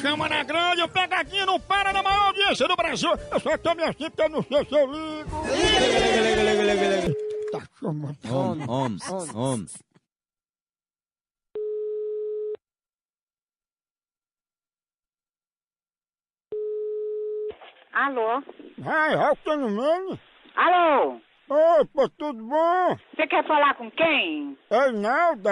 Chama na grande, o pegadinho não para na maior audiência do Brasil. Eu só tô me assim porque eu não sei se eu ligo. Tá chamando. Homem, homem, homem. Alô? Vai. Alô? Opa, tudo bom? Você quer falar com quem? É Inalda,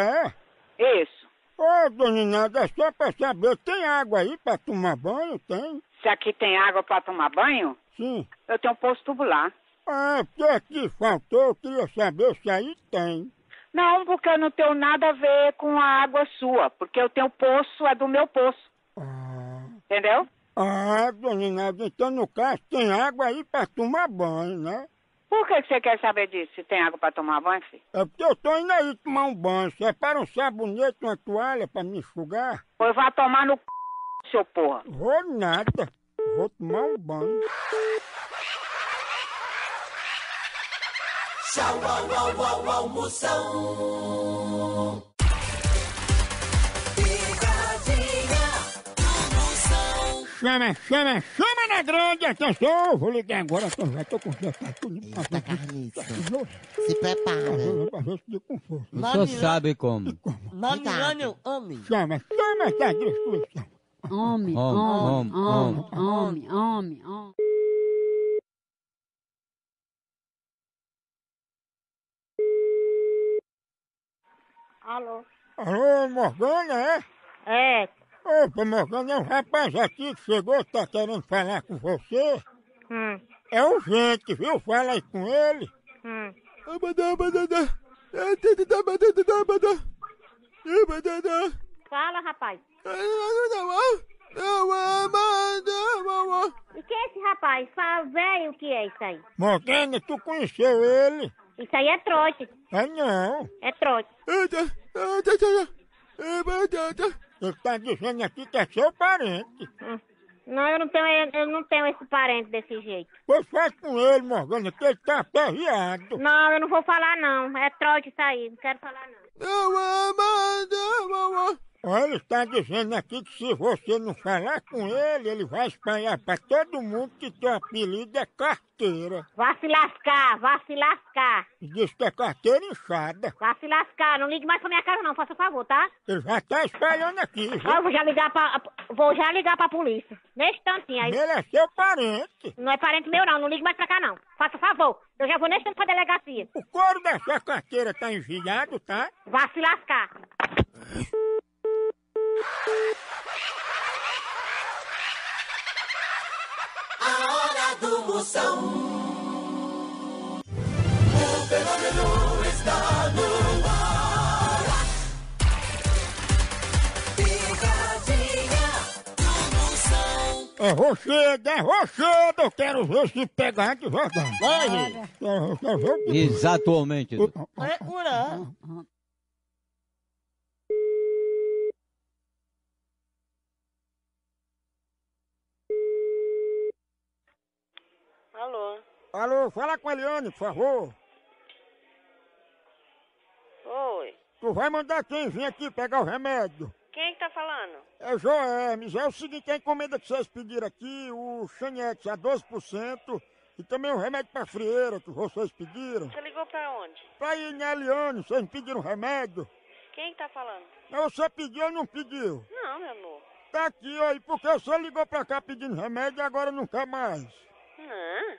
é? Isso. Ô, dona Inalda, é só pra saber, tem água aí pra tomar banho? Tem? Se aqui tem água pra tomar banho, Sim. eu tenho um poço tubular. Ah, porque aqui faltou, eu queria saber se aí tem. Não, porque eu não tenho nada a ver com a água sua, porque eu tenho poço, é do meu poço, Ah, entendeu? ah dona Inalda, então no caso tem água aí pra tomar banho, né? Por que que você quer saber disso, se tem água pra tomar banho, filho? É porque eu tô indo aí tomar um banho. Separa um sabonete, uma toalha pra me enxugar. Pois vá tomar no c... seu porra. Vou nada. Vou tomar um banho. Tchau, au, au, au, almoção. Chama, chama, chama na grande. Atenção, vou ligar agora. eu Já tô com já tá tudo. Eita, Carlitos. Vou Se prepara. fazer isso de conforto. Senhor sabe como. Cuidado. Chama, chama essa destruição. Homem, Homem, homem, homem, homem, homem, homem, homem. Alô? Alô, Morgana, é? É. Opa, Morgana, é um rapaz aqui que chegou, tá querendo falar com você. Hum, É urgente, viu? Fala aí com ele. hum. Fala, rapaz. E que é esse rapaz? Fala, velho, o que é isso aí? Morgana, tu conheceu ele? Isso aí é trote. É não. É trote. Ele tá dizendo aqui que é seu parente. Hum. Não, eu não tenho, eu não tenho esse parente desse jeito. Pois faz com ele, Morgana, que ele tá aperreado. Não, eu não vou falar não. É trote isso aí. Não quero falar não. Olha, ele está dizendo aqui que se você não falar com ele, ele vai espalhar pra todo mundo que teu apelido é carteira. Vá se lascar, vá se lascar. E diz que é carteira inchada. Vá se lascar. Não ligue mais pra minha casa não, faça favor, tá? Ele já tá espalhando aqui, viu? Eu vou já ligar pra, vou já ligar pra polícia. Nesse instantinho aí. Ele é seu parente. Não é parente meu não, não ligue mais pra cá não. Faça favor. Eu já vou nesse instante pra delegacia. O couro da sua carteira tá enviado, tá? Vá se lascar. A hora do Moção. O fenômeno está no ar. Picadinha do Moção. É rocheda, é rocheda. Eu quero ver se pegar de verdade. Quero, quero ver o Exatamente. É cura. Alô? Alô, fala com a Eliane, por favor. Oi. Tu vai mandar quem vir aqui pegar o remédio. Quem é que tá falando? É o Joermes. É o seguinte, a encomenda que vocês pediram aqui, o Xanex a 12% e também o remédio pra frieira que vocês pediram. Você ligou pra onde? Pra ir na Eliane, vocês me pediram remédio. Quem que tá falando? Mas você pediu ou não pediu? Não, meu amor. Tá aqui, ó, e porque você ligou pra cá pedindo remédio e agora não quer mais. Não.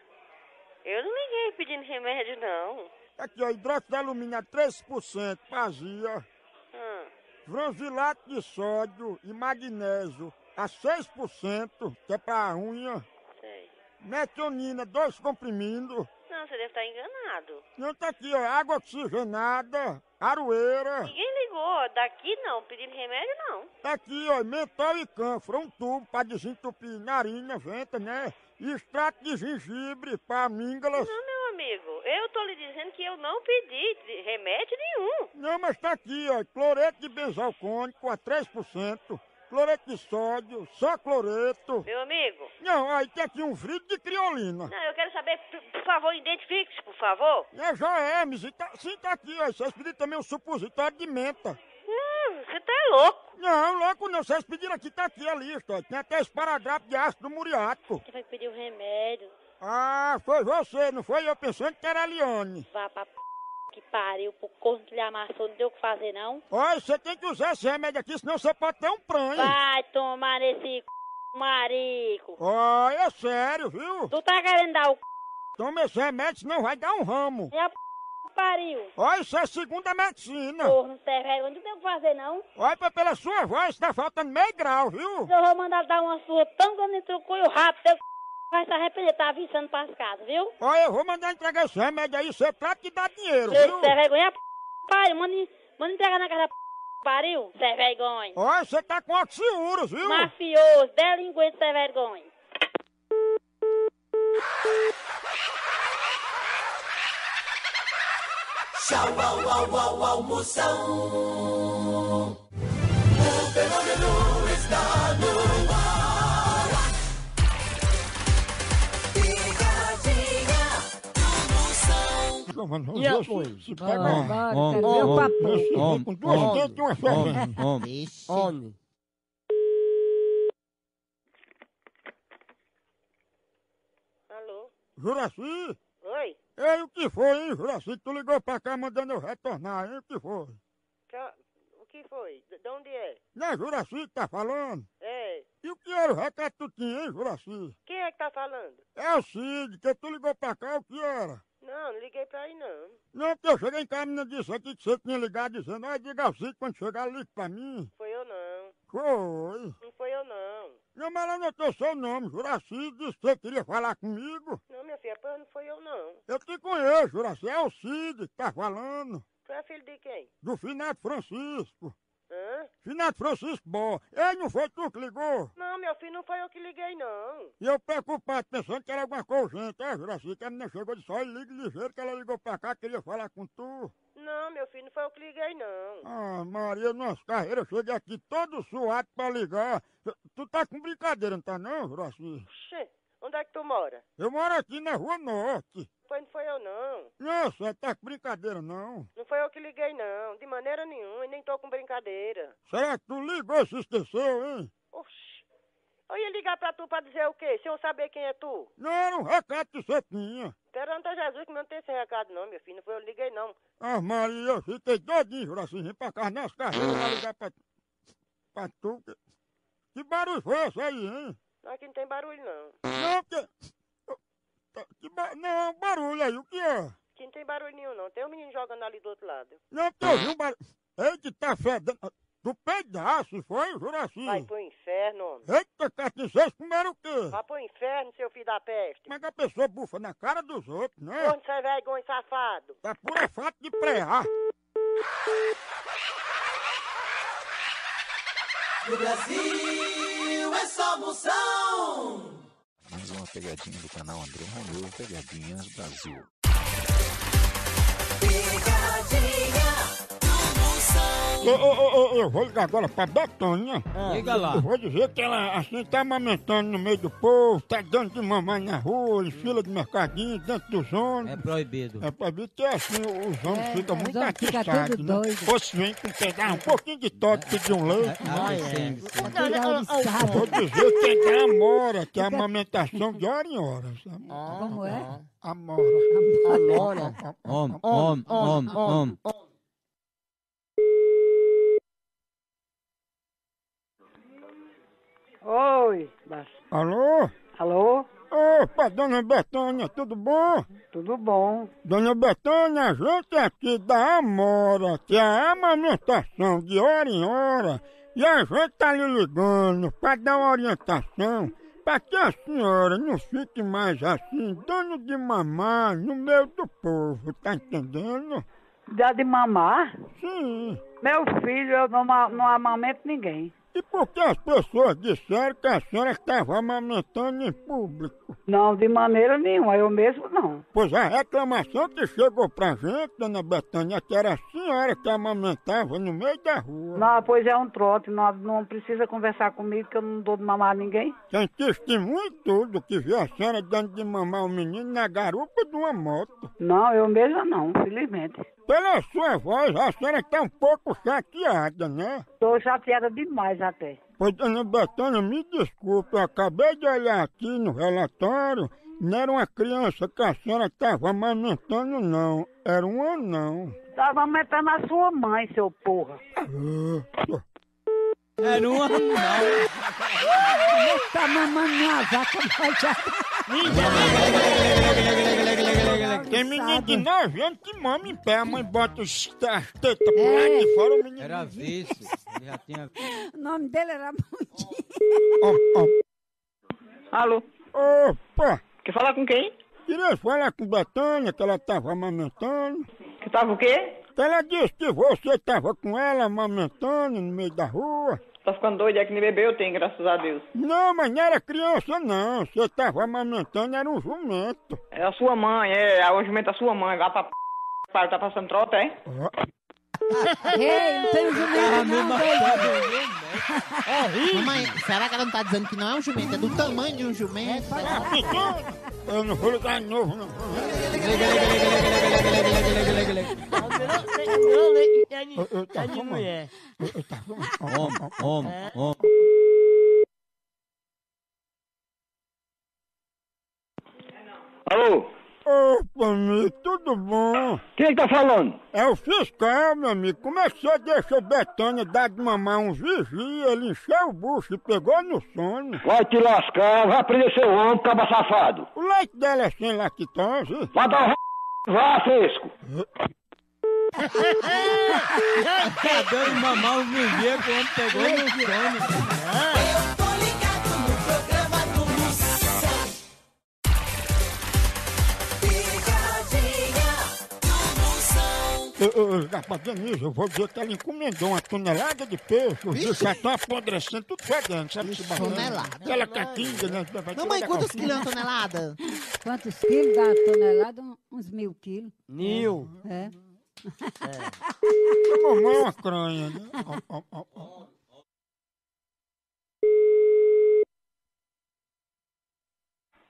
Eu não liguei pedindo remédio, não. Tá aqui, ó, hidróxido de alumínio a 3%, pazia, Hum. franzilato de sódio e magnésio a 6%, que é pra unha, Sei. metionina, dois comprimidos, Não, você deve estar enganado. Não tá aqui, ó, água oxigenada, aroeira. Ninguém ligou. Daqui não, pedindo remédio não. Tá aqui, ó, mentol e cânfora, um tubo pra desentupir narina, venta, né? Extrato de gengibre pra amígdalas. Não, meu amigo. Eu tô lhe dizendo que eu não pedi remédio nenhum. Não, mas tá aqui, ó, cloreto de benzalcônico a 3%, cloreto de sódio, só cloreto. Meu amigo. Não, aí tem aqui um frito de criolina. Não, eu quero saber, por, favor, identifique-se, por favor. É Joemes, e tá, sim, tá aqui, ó. Vocês pediram também um supositório de menta. Você tá louco. Não, louco não, vocês pediram aqui, tá aqui a lista, ó. Tem até esparadrapo de ácido muriático. Você vai pedir o remédio. Ah, foi você, não foi eu pensando que era a Liane. Vá pra p... que pariu, pro corno que lhe amassou, não deu o que fazer não. Olha, você tem que usar esse remédio aqui, senão você pode ter um pranho. Vai tomar nesse c... marico. Olha, é sério, viu? Tu tá querendo dar o c... Toma esse remédio, senão vai dar um ramo. e a p... pariu. Olha, isso é segunda medicina. Corno, você velho, não deu o que fazer não. Olha, pela sua voz, tá faltando meio grau, viu? Eu vou mandar dar uma surra tão grande entre o cu e o rabo, teu c... vai se arrepender, tá avisando pras casas, viu? Olha, eu vou mandar entregar esse remédio aí, você trata de dar dinheiro, Você viu? é vergonha, p... pariu, manda, manda entregar na casa da p... pariu, você é vergonha. Olha, você tá com oxiúros, viu? Mafioso, delinquente, você é vergonha. Tchau, au, au, au, almoção. O fenômeno está no ar. Picadinha do Moção. E a coisa? Quero ver homem, o papo. Com duas dentes e uma só homem. Homem. Alô? Juraci? Oi? Ei, o que foi, hein, Juraci? Tu ligou pra cá mandando eu retornar, hein? O que foi? Ca- O que foi? De de onde é? Não é Juraci que tá falando? É. E o que era o recado que tu tinha, hein, Juraci? Quem é que tá falando? É o Cid, que tu ligou pra cá, o que era? Não, não liguei pra aí não. Não, porque eu cheguei em casa, menina disse aqui que você tinha ligado dizendo, ó, diga ao Cid quando chegar, ligue pra mim. Foi eu não. Foi. Não foi eu não. Não, mas ela anotou seu nome, Juraci, disse que você queria falar comigo. Não, minha filha, pô, não foi eu não. Eu te conheço, Juraci, é o Cid que tá falando. Tu é filho de quem? Do Finado Francisco. Hã? Finado Francisco Bó. Ei, não foi tu que ligou? Não, meu filho, não foi eu que liguei não. E eu preocupado, pensando que era alguma coisa urgente. É, Juraci, que a menina chegou e disse, olha, ligue ligeiro que ela ligou pra cá, queria falar com tu. Não, meu filho, não foi eu que liguei não. Ah, Maria, nossa carreira, cheguei aqui todo suado pra ligar. Tu- tá com brincadeira, não tá não, Juraci? Xe, onde é que tu mora? Eu moro aqui na Rua Norte. Pois não foi eu não. Nossa, tá com brincadeira não. Não foi eu que liguei não. De maneira nenhuma, e nem tô com brincadeira. Será que tu ligou se esqueceu, hein? Oxi. Eu ia ligar pra tu pra dizer o quê? Se eu saber quem é tu? Não era um recado que você tinha. Perante a Jesus que não tem esse recado não, meu filho. Não foi eu que liguei não. Ah, Maria, eu fiquei doidinho, Juraci, vim pra casa nas carreiras pra ligar pra, pra tu. Que, que barulho foi esse aí, hein? Aqui não tem barulho não. Não, porque... Tá, Que ba... Não, barulho aí, o que é? Aqui não tem barulho nenhum não. Tem um menino jogando ali do outro lado. Não, porque eu vi um barulho... Eita, tá fedendo... Do pedaço, foi, Juraci? Vai pro inferno, homem. Eita, Catinho, vocês comeram o quê? Vai pro inferno, seu filho da peste. Como é que a pessoa bufa na cara dos outros, né? Onde você é vergonha, safado? Tá pura fato de prear. No Brasil é só moção. Mais uma pegadinha do canal André Romeu, Pegadinhas Brasil. Eu, eu, eu, eu vou ligar agora pra Betânia. Liga lá. Eu vou dizer que ela assim tá amamentando no meio do povo, tá dando de mamãe na rua, em fila de mercadinho, dentro dos É ônibus. proibido. É ver que assim os homens É, ficam os muito homens ficam atiçados, tudo né? doido. Ou se vem com um pedaço, um pouquinho de toque, pedir um leite. Ah, é. sim, sim. Vou dizer que é da amora, que é a amamentação de hora em hora. sabe? Como é? Amora. Amora. Homem, homem, homem, homem. Oi, Bas- Alô? alô? Opa, dona Betânia, tudo bom? Tudo bom? Dona Betânia, a gente aqui da Amora, que é a amamentação de hora em hora, e a gente tá lhe ligando pra dar uma orientação pra que a senhora não fique mais assim, dando de mamar no meio do povo, tá entendendo? Dá de mamar? Sim. Meu filho, eu não, não amamento ninguém. E por que as pessoas disseram que a senhora estava amamentando em público? Não, de maneira nenhuma, eu mesmo não. Pois a reclamação que chegou pra gente, dona Betânia, é que era a senhora que amamentava no meio da rua. Não, pois é um trote, não, não precisa conversar comigo que eu não dou de mamar a ninguém. Tem testemunho e tudo que viu a senhora dando de mamar o menino na garupa de uma moto. Não, eu mesma não, felizmente. Pela sua voz, a senhora está um pouco chateada, né? Tô chateada demais até. Pois, dona Betânia, me desculpe, eu acabei de olhar aqui no relatório, não era uma criança que a senhora estava amamentando, não. Era um anão. Tava amamentando a sua mãe, seu porra. Era um anão. Tá mamando minha vaca, mas já... Tem menino de 9 anos que mama em pé, a mãe bota os as tetas pro lado de fora, o menino... Era vício. Ele já tinha... O nome dele era Mundinho. Ó, ó. Alô? Opa! Quer falar com quem? Queria falar com Betânia, que ela estava amamentando. Que tava o quê? Que ela disse que você estava com ela amamentando no meio da rua. Tá ficando doido, é que nem bebê eu tenho, graças a Deus. Não, mas não era criança, não. Você estava amamentando, era um jumento. É a sua mãe, é, a jumento da sua mãe, vai pra p... Pai, tá passando trota, é? Ó, Ei, não tem um jumento não, doido. Mamãe, será que ela não tá dizendo que não é um jumento? É do tamanho de um jumento? ah. Eu não vou ligar de novo, não. Eu tava fumando. Eu, tava. Homem, homem, homem. Alô? Opa, amigo, tudo bom? Quem é que tá falando? É o fiscal, meu amigo. Como é que você deixa o Betânia dar de mamar um vigia? Ele encheu o bucho e pegou no sono. Vai te lascar, vai prender seu homem, caba safado. O leite dela é sem lactose? Vai dar. Vá, fresco. Tá dando mamar um vigia que o homem pegou no sono. Eu, eu, Denise, eu vou dizer que ela encomendou uma tonelada de peixe. Os bichos já estão apodrecendo, tudo fedendo, sabe? esse bacana? tonelada. Aquela caquinha, né? Vai tirar Mamãe, da quantos calcinha. quilos é uma tonelada? Quantos quilos dá a tonelada? Um- Uns mil quilos. Nil. É. A mamãe é uma cranha, né? Ó, ó, ó, ó.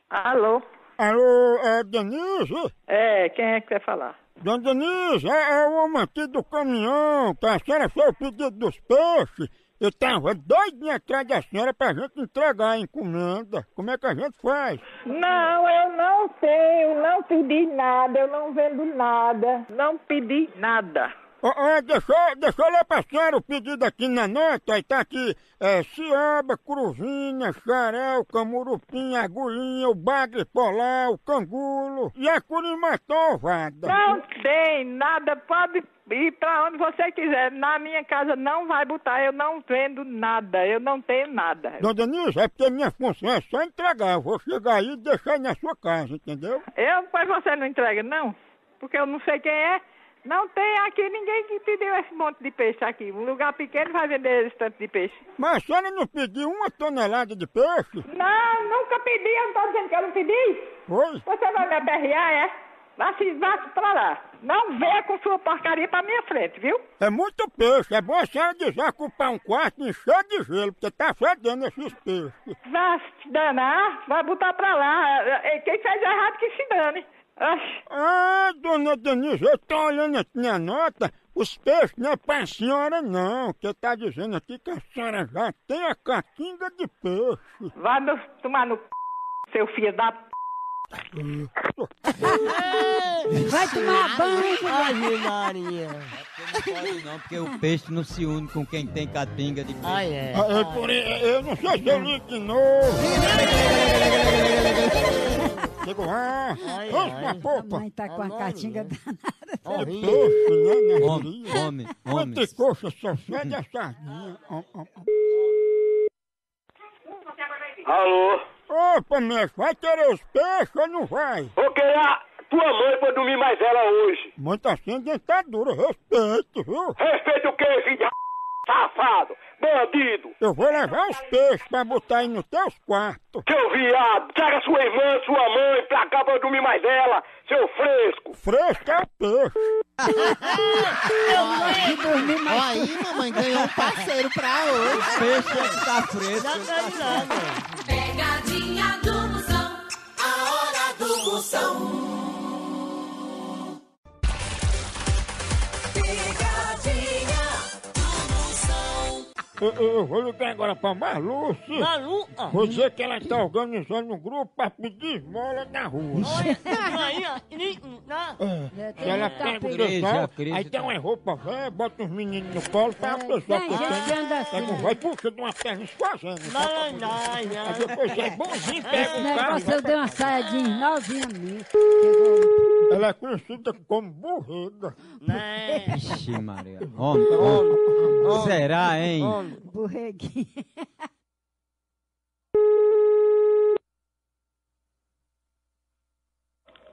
Alô? Alô, é Denise? É, quem é que quer falar? Dona Denise, é, é o homem aqui do caminhão, que a senhora fez o pedido dos peixes. Eu tava doidinho atrás da senhora pra gente entregar a encomenda. Como é que a gente faz? Não, eu não tenho, não pedi nada, eu não vendo nada, não pedi nada. Ó, ó, deixa, deixa eu ler pra senhora o pedido aqui na nota, aí tá aqui, é, ciaba, cruvinha, xarel, camurupim, agulhinha, o bagre polar, o cangulo e a curimatão ovada. Não tem nada, pode ir pra onde você quiser. Na minha casa não vai botar, eu não vendo nada, eu não tenho nada. Dona Denise, é porque minha função é só entregar, eu vou chegar aí e deixar aí na sua casa, entendeu? Eu, pois você não entrega, não? Porque eu não sei quem é. Não tem aqui ninguém que pediu esse monte de peixe aqui. Um lugar pequeno vai vender esse tanto de peixe. Mas a senhora não pediu uma tonelada de peixe? Não, nunca pedi, eu não tô dizendo que eu não pedi. Oi? Você vai me aperrear, é? Vá se vá pra lá. Não venha com sua porcaria pra minha frente, viu? É muito peixe, é bom a senhora desocupar um quarto e encher de gelo, porque tá fedendo esses peixes. Vá se danar, vai botar pra lá. Quem fez errado que se dane. Ah, dona Denise, eu tô olhando aqui na nota, os peixes não é pra senhora não, que tá dizendo aqui que a senhora já tem a caquinga de peixe. Vai no, tomar no c... seu filho da p... Vai tomar banho. Ave Maria. Não pode não, porque o peixe não se une com quem tem catinga de peixe. Ai, é. Ah, eu, por, eu não sei se eu li de novo. Chegou lá, Ai, vamos ai. pra A popa. mãe tá com a alô. danada. É Horrível. peixe, né, Homem, homem, homem. Quanto coxa só fede a sardinha. Ó, ó, ó. Alô? Opa, mestre, vai querer os peixes ou não vai? Ok, a tua mãe pra dormir mais ela hoje. Mãe tá sem dentadura, respeito, viu? Respeita o quê, filho p***? Safado, bandido. Eu vou levar os peixes pra botar aí nos teus quartos. Seu viado, traga sua irmã, sua mãe pra cá pra eu dormir mais dela, seu fresco. Fresco é o peixe. Ó aí, mamãe ganhou um parceiro pra hoje. Peixe é que tá fresco. Pegadinha do Moção. A hora do Moção. Eu, eu- vou ligar agora pra Marluce. Malu, Vou dizer que ela tá organizando um grupo pra pedir esmola na rua. aí, ó, tá? É, que ela pega o Crise, pessoal, a crise aí dá uma roupa velha, bota os meninos no colo pra a pessoa tem que gente que anda tem. assim. Pega um vai puxa de uma perna esquazendo. Malandragem. Aí depois é bonzinho, pega Esse o carro. e negócio vai eu dei uma saia jeans novinha minha. pra- Ela é conhecida como burrega. Ixi, Maria. Homem, homem. Será, hein? Borreguinha.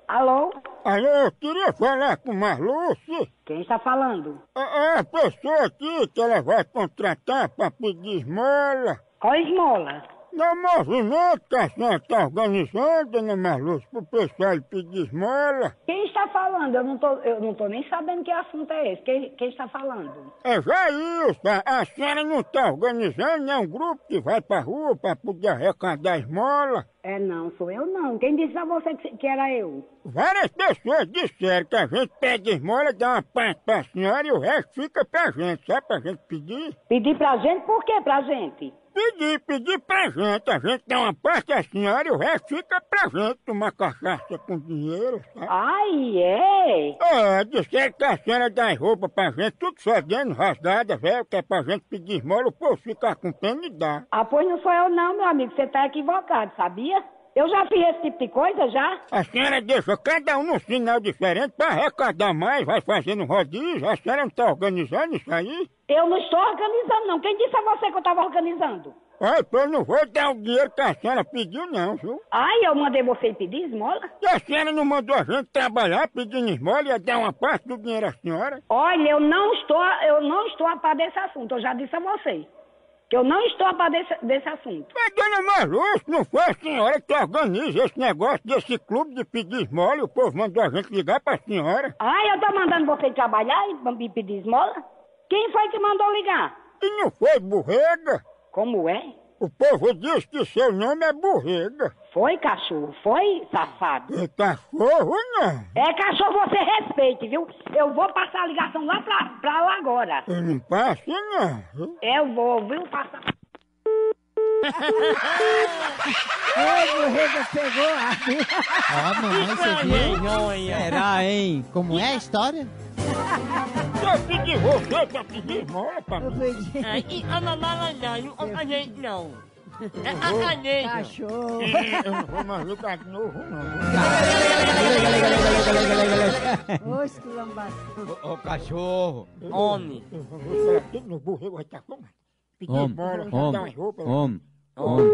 Alô? Alô, eu queria falar com Marluce. Quem está falando? É é a pessoa aqui que ela vai contratar pra pedir esmola. Qual esmola? No movimento que a senhora está organizando, dona Marluce, pro pessoal ir pedir esmola. Quem está falando? Eu não tô, eu não tô nem sabendo que assunto é esse. Quem, quem está falando? É Jailson, a senhora não está organizando, é um grupo que vai pra rua pra poder arrecadar esmola. É não, sou eu não. Quem disse a você que, que era eu? Várias pessoas disseram que a gente pede esmola, dá uma parte pra senhora e o resto fica pra gente, só pra gente pedir. Pedir pra gente? Por que pra gente? Pedir, pedir pra gente, a gente dá uma parte à senhora e o resto fica pra gente, tomar cachaça com dinheiro, sabe? Ai, é? É, disseram que a senhora dá as roupas pra gente, tudo fedendo, rasgada, velho, que é pra gente pedir esmola, o povo ficar com pena e dá. Ah, pois não sou eu não, meu amigo. Você tá equivocado, sabia? Eu já fiz esse tipo de coisa, já? A senhora deixa cada um num sinal diferente pra arrecadar mais, vai fazendo rodízio. A senhora não tá organizando isso aí? Eu não estou organizando, não. Quem disse a você que eu estava organizando? Olha, eu não vou dar o dinheiro que a senhora pediu, não, viu? Ai, eu mandei você pedir esmola? E a senhora não mandou a gente trabalhar pedindo esmola, ia dar uma parte do dinheiro à senhora? Olha, eu não estou, eu não estou a par desse assunto. Eu já disse a você. Que eu não estou a par desse, desse assunto. Mas, dona Marluce, não foi a senhora que organiza esse negócio desse clube de pedir esmola o povo mandou a gente ligar pra senhora? Ai, eu tô mandando você trabalhar e pedir esmola? Quem foi que mandou ligar? E não foi borrega? Como é? O povo disse que seu nome é borrega. Foi, cachorro? Foi, safado? É cachorro, não. É, cachorro, você respeite, viu? Eu vou passar a ligação lá pra, pra lá agora. Eu não passo, não. Eu vou, viu? Passar. Ei, borrega pegou a Ó, mamãe, você viu? Será, hein? Como é a história? Eu pedi você pra pedir esmola pra Eu pedi. Aí, a mamalha não, a gente não. É a cadeia. Cachorro. Eu não vou mais ligar de novo, não. Ô, esculambação. Ô, ô, cachorro. Homem. Eu vou falar tudo no burro, vai estar como? Pedir umas roupas. Homem. homem.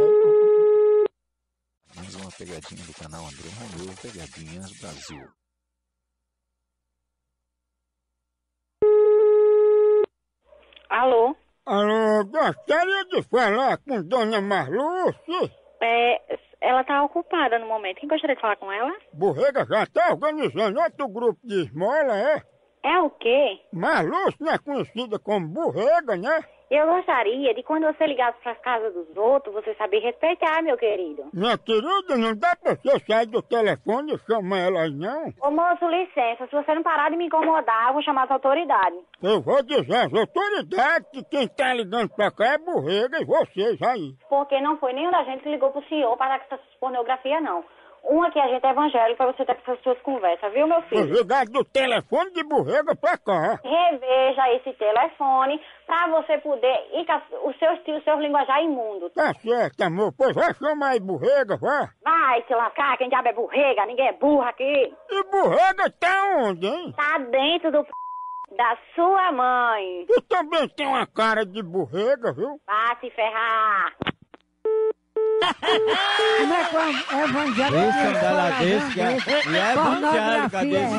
Mais uma pegadinha do canal André Romeu, Pegadinhas Brasil. Alô? Alô, gostaria de falar com Dona Marluce. É, ela tá ocupada no momento. Quem gostaria de falar com ela? Borrega já está organizando outro grupo de esmola, é? É o quê? Marluce não é conhecida como Borrega, né? Eu gostaria de quando você ligasse para as casas dos outros, você saber respeitar, meu querido. Minha querida, não dá pra você sair do telefone e chamar ela aí, não? Ô moço, licença, se você não parar de me incomodar, eu vou chamar as autoridades. Eu vou dizer às autoridades que quem tá ligando pra cá é Borrega e vocês aí. Porque não foi nenhum da gente que ligou pro senhor para essas pornografia, não. Um aqui a gente é evangélico pra você ter com essas suas conversas, viu, meu filho? ligado do telefone de Borrega pra cá. Reveja esse telefone pra você poder ir com os seus tios, seus linguajar imundos. Tá certo, amor. Pois vai chamar aí Borrega, vá. Vai se lascar, quem diabo é burrega, ninguém é burra aqui. E Borrega tá onde, hein? Tá dentro do p... da sua mãe. Tu também tem uma cara de Borrega, viu? Vá se ferrar. Como é que é evangélico? Esse que é, e é evangélica é desse.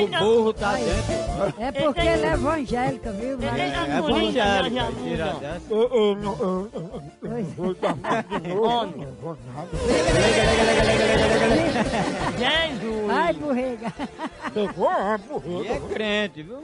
essa? O burro tá dentro. É porque ele é evangélica, viu? É Maria? evangélica. Tira dessa. Eu, eu, não- eu, eu, eu não vou dar mais de novo. Não vou nada. Ai, borrega. E burrega. é crente, viu?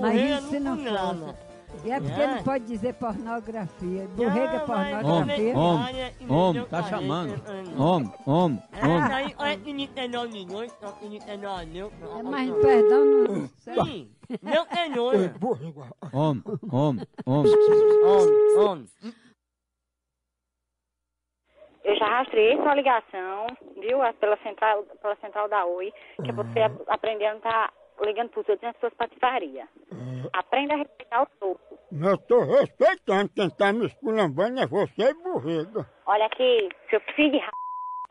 Mas isso não faça. E é porque não pode dizer pornografia. Borrega é pornografia. Homem, homem, tá chamando. Homem, homem, homem. Aí, olha que Nintendo minutos, só que Nintendo minutos. É, mas perdão não. Sim, não tem nome. Burrega. Homem, homem, homem. Homem, homem. Eu já rastrei sua ligação, viu? É Pela central, pela central da Oi, que você ap- aprendendo tá ligando pros outros nas suas patifarias. Aprenda a respeitar os outros. Eu tô respeitando. Quem tá me esculambando é você, burrega. Olha aqui, seu filho de ra...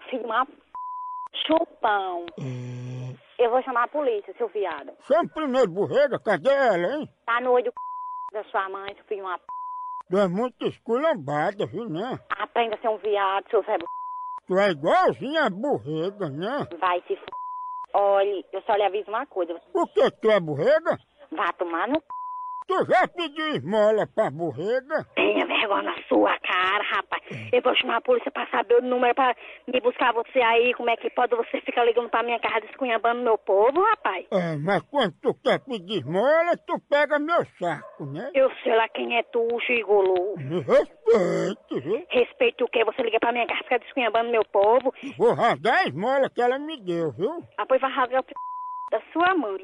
filho de uma p... chupão. Eu vou chamar a polícia, seu viado. Chama primeiro burrega. Cadê ela, hein? Tá no olho do c... da sua mãe, seu filho de uma p... Tu é muito esculambada, viu, né? Aprenda a ser um viado, seu velho. Tu é igualzinha a burrega, né? Vai se f... Olhe, eu só lhe aviso uma coisa. Por que tu é burrega? Vá tomar no c... Tu já pediu esmola pra burrega? Tenha vergonha na sua cara, rapaz. Eu vou chamar a polícia pra saber o número pra me buscar você aí. Como é que pode você ficar ligando pra minha casa descunhambando meu povo, rapaz? É, mas quando tu quer pedir esmola, tu pega meu saco, né? Eu sei lá quem é tu, gigolô. Me respeite, viu? Respeito o quê? Você liga pra minha casa ficar descunhambando meu povo? Vou rasgar a esmola que ela me deu, viu? Depois vai rasgar o p... da sua mãe.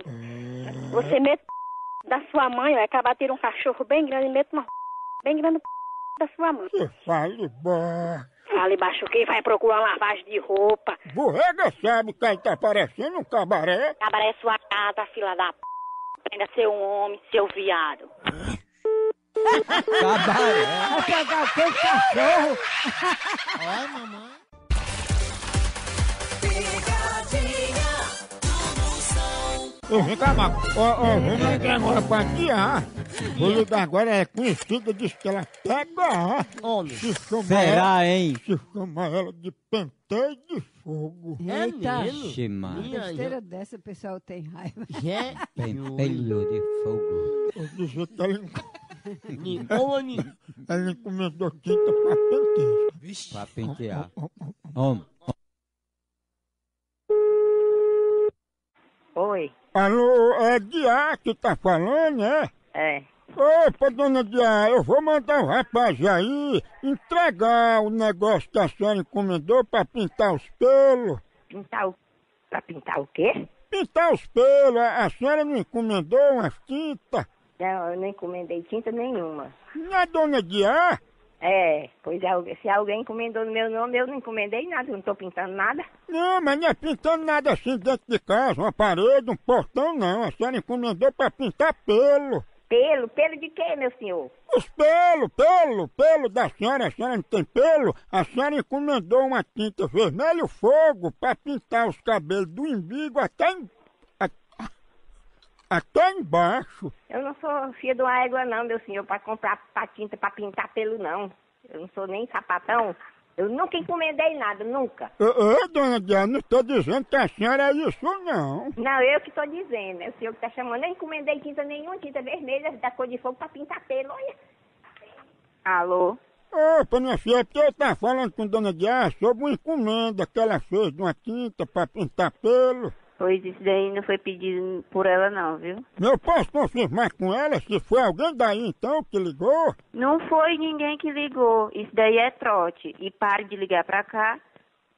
Você mete o da sua mãe, vai acabar tendo um cachorro bem grande e mete uma bem grande no p... da sua mãe. Que fale baixo. Fala embaixo que vai procurar uma lavagem de roupa. Burrega sabe que aí tá parecendo um cabaré. Cabaré é sua casa, fila da p... Aprenda a ser um homem, seu viado. Cabaré. Vai pegar o que? Cachorro? Olha, mamãe. Eu vim cá, Marco. Ó, ó, vamos ligar agora pra tia. Vou ligar agora, ela é conhecida, diz que ela pega. Se chama Será, ela, hein? se chama ela de penteio de fogo. É Eita. Ixi, mano. Minha Besteira dessa, o pessoal tem raiva. É. Pentelho de fogo. Eu disse que ela, Ô, ni- ela encomendou tinta pra penteio. Pra pentear. Homem. Oi. Alô, é Diá que tá falando, né? É. Opa, dona Diá, eu vou mandar um rapaz aí entregar o negócio que a senhora encomendou pra pintar os pelos. Pintar o... Pra pintar o quê? Pintar os pelos, a senhora não encomendou umas tintas? Não, eu não encomendei tinta nenhuma. Não é dona Diá? É, pois é, se alguém encomendou no meu nome, eu não encomendei nada, eu não tô pintando nada. Não, mas não é pintando nada assim dentro de casa, uma parede, um portão, não. A senhora encomendou pra pintar pelo. Pelo? Pelo de quê, meu senhor? Os pelos, pelo, pelo da senhora, a senhora não tem pelo? A senhora encomendou uma tinta vermelho fogo pra pintar os cabelos do umbigo até, em, até embaixo. Eu não sou filha de uma égua não, meu senhor, pra comprar pra tinta pra pintar pelo não. Eu não sou nem sapatão. Eu nunca encomendei nada, nunca. Ô, ô, dona Diana, não tô dizendo que a senhora é isso, não. Não, eu que tô dizendo, é o senhor que tá chamando. Eu não encomendei tinta nenhuma, tinta vermelha da cor de fogo pra pintar pelo, olha. Alô? Opa, minha filha, é porque eu tava falando com dona Diana sobre uma encomenda que ela fez de uma tinta pra pintar pelo. Pois isso daí não foi pedido por ela não, viu? Eu posso confirmar com ela se foi alguém daí então que ligou? Não foi ninguém que ligou. Isso daí é trote. E pare de ligar pra cá,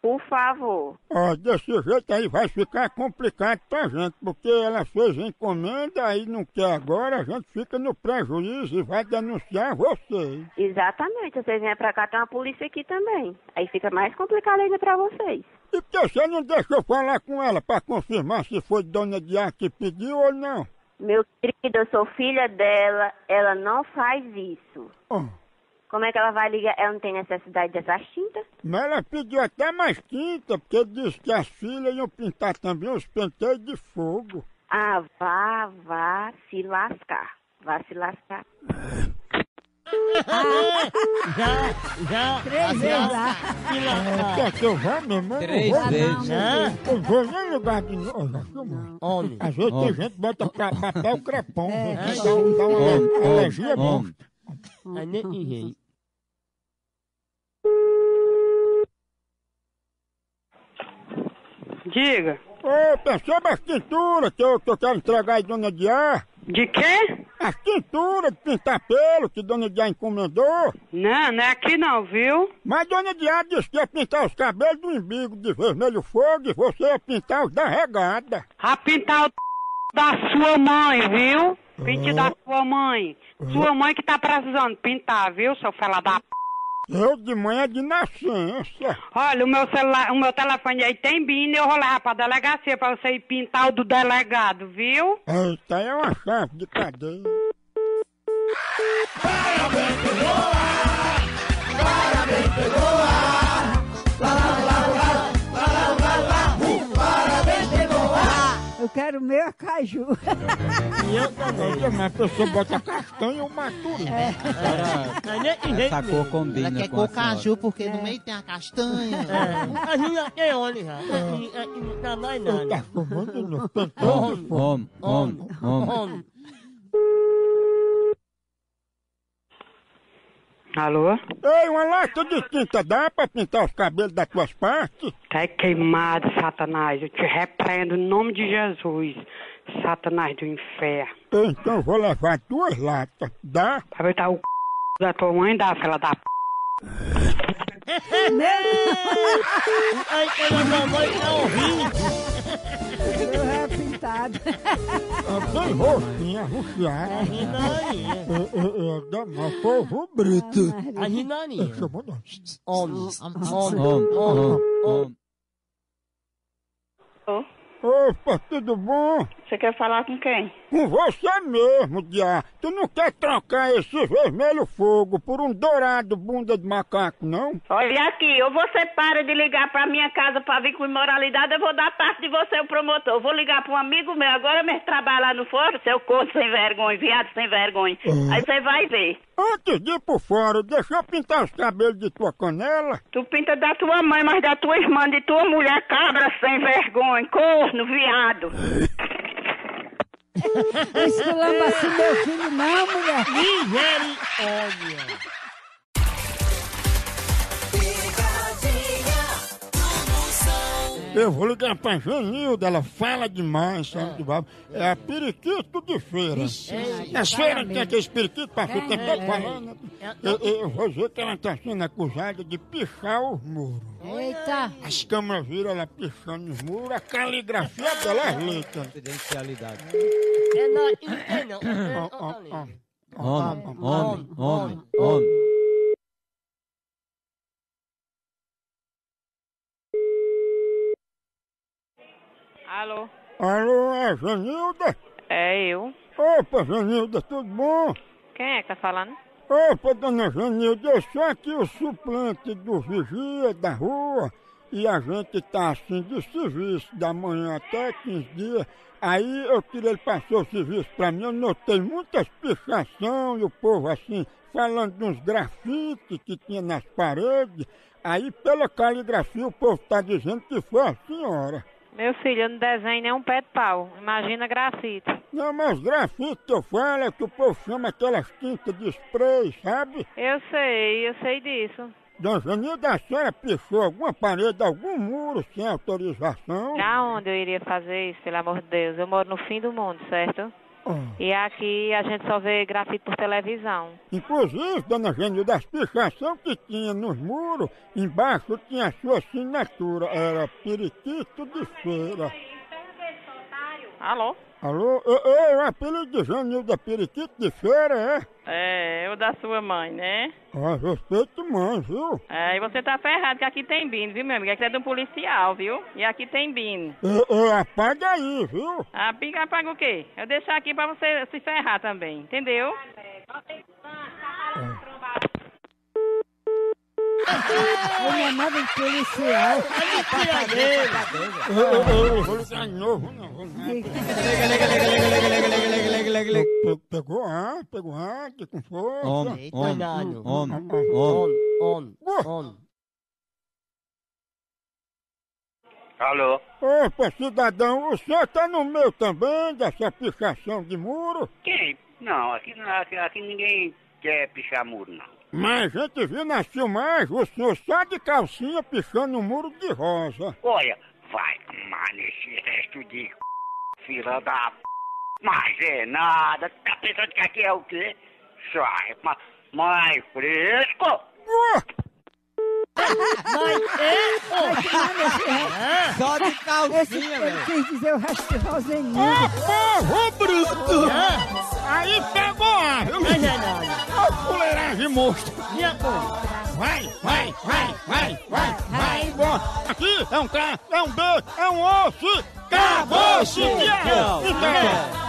por favor. Ó, desse jeito aí vai ficar complicado pra gente, porque ela fez encomenda aí não quer agora, a gente fica no prejuízo e vai denunciar vocês. Exatamente. Vocês vierem pra cá, tem uma polícia aqui também. Aí fica mais complicado ainda pra vocês. E por que você não deixou falar com ela pra confirmar se foi Dona Diá que pediu ou não? Meu querido, eu sou filha dela, ela não faz isso. Ó, Como é que ela vai ligar? Ela não tem necessidade dessas tintas? mas ela pediu até mais tinta, porque disse que as filhas iam pintar também os penteios de fogo. Ah, vá, vá se lascar. Vá se lascar. Já, já. Três vezes É, quer que eu vá mesmo? Eu não Três vezes. Hã? Eu vou nem lugar de novo. Homem. Às vezes tem gente que bota pra, papel crepom. É, gente, é. dá, um- uma alergia bom. Nem jeito. Diga. Ô, perceba as tinturas que eu, que eu quero entregar aí, dona Diá. De quê? As tinturas de pintar pelo que dona Diá encomendou. Não, não é aqui não, viu? Mas dona Diá disse que ia pintar os cabelos do umbigo de vermelho fogo e você ia pintar os da regada. A pintar o da sua mãe, viu? Pinte da sua mãe. Sua mãe que tá precisando pintar, viu, seu fela da p... Eu de manhã de nascença. Olha, o meu celular, o meu telefone aí tem bina, eu vou levar pra delegacia pra você ir pintar o do delegado, viu? Eita, é uma chave de cadeia. Eu quero meu caju. E eu também. Eita, mas a pessoa bota castanha ou. Aí nem jeito Essa cor combina Ela quer com a cor senhora. caju porque no meio tem a castanha. É. A gente já tem olho já. Aqui, aqui não dá mais Tá nada. fumando no fogo. Homem, homem, homem. Alô? Ei, uma lata de tinta dá pra pintar os cabelos das tuas partes? Tá queimado, Satanás. Eu te repreendo em nome de Jesus. Satanás do inferno. Então eu vou levar duas latas. Dá? Vai botar o c... da tua mãe da fela da p... Aí quando a mamãe tá Gostado. É bem roxinha, roxeada. É, é, é, é, povo brito. A Rinaninha. Chamou nós. Homens. Homens. Homens. Opa, tudo bom? Você quer falar com quem? Com você mesmo, Diá. Tu não quer trocar esse vermelho fogo por um dourado bunda de macaco, não? Olha aqui, ou você para de ligar pra minha casa pra vir com imoralidade, eu vou dar parte de você, o promotor. Eu vou ligar pra um amigo meu agora mesmo trabalhar lá no fórum, seu corpo sem vergonha, viado sem vergonha. Aí você vai ver. Antes de ir por fora, deixa eu pintar os cabelos de tua canela. Tu pinta da tua mãe, mas da tua irmã, de tua mulher, cabra sem vergonha, corno, viado. Esculamba assim meu filho, não, mulher. Misericórdia. Eu vou ligar pra Genilda, ela fala demais, sabe de babo. É a periquito de feira. Na feira tem aquele periquito pra ficar tempo falando. Eu, eu vou dizer que ela tá sendo acusada de pichar os muros. Eita. As câmeras viram ela pichando os muros, a caligrafia dela é letras. Confidencialidade. É não, não tem não. É, Ó, ó, ali. ó. Homem, homem, homem, homem. Alô? Alô, é Genilda? É eu. Opa, Genilda, tudo bom? Quem é que tá falando? Opa, dona Genilda, eu sou aqui o suplente do vigia da rua e a gente tá assim de serviço da manhã até 15 dias. Aí eu queria ele passou o serviço pra mim, eu notei muitas pichação e o povo assim, falando de uns grafites que tinha nas paredes. Aí pela caligrafia o povo tá dizendo que foi a senhora. Meu filho, eu não desenho nem um pé de pau. Imagina grafite. Não, mas os grafites que eu falo é que o povo chama aquelas tintas de spray, sabe? Eu sei, eu sei disso. Dona Genilda, a senhora pichou alguma parede, algum muro sem autorização? Aonde eu iria fazer isso, pelo amor de Deus? Eu moro no fim do mundo, certo? E aqui a gente só vê grafite por televisão. Inclusive, dona Genilda, as pichação que tinha nos muros, embaixo tinha a sua assinatura, era periquito de feira. Alô? Alô? Ei, ei, o apelido de Genilda é periquito de feira, é? É, eu da sua mãe, né? Ó, respeito mãe, viu? É, e você tá ferrado que aqui tem bino, viu, meu amigo? Aqui é de um policial, viu? E aqui tem bino. Ei, ei, apaga aí, viu? A pica paga o quê? Eu deixar aqui pra você se ferrar também, entendeu? Ele é nada de policial. Ei, ei, ei, vou ligar de novo, não, não. Liga, liga, liga, liga, liga, liga, liga, liga, liga, liga. Pe- Pegou ar, pegou ar, que com força. Homem, homem, Cuidado. homem, homem. Homem, homem, homem. Alô? Opa, cidadão, o senhor tá no meio também dessa pichação de muro? Quem? Não, aqui, não- aqui, aqui ninguém quer pichar muro, não. Mas a gente viu na filmagem o senhor só de calcinha pichando um muro de rosa. Olha, vai tomar nesse resto de c... fila da p... Mas é nada, tá pensando que aqui é o quê? Sai, ma- mais fresco. É, Vai tomar nesse resto. Só de calcinha, velho. quis dizer o resto de roseninho. Ô, porro bruto! Aí pegou viu? Mas é nada. Ó, fuleiragem monstro! E agora? Vai, vai, vai, vai, vai, vai embora! Aqui é um K, é um B, é um osso! Acabou-se! Tchau!